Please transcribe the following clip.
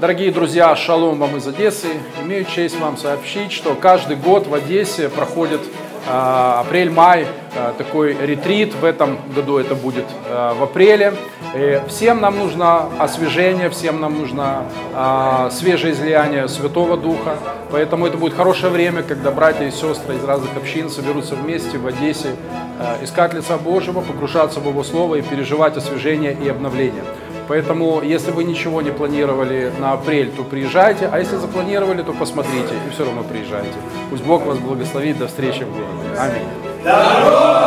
Дорогие друзья, шалом вам из Одессы. Имею честь вам сообщить, что каждый год в Одессе проходит апрель-май э, такой ретрит. В этом году это будет э, в апреле. И всем нам нужно освежение, всем нам нужно э, свежее излияние Святого Духа. Поэтому это будет хорошее время, когда братья и сестры из разных общин соберутся вместе в Одессе, э, искать лица Божьего, погружаться в Его Слово и переживать освежение и обновление. Поэтому, если вы ничего не планировали на апрель, то приезжайте, а если запланировали, то посмотрите и все равно приезжайте. Пусть Бог вас благословит. До встречи в городе. Аминь. Одессу!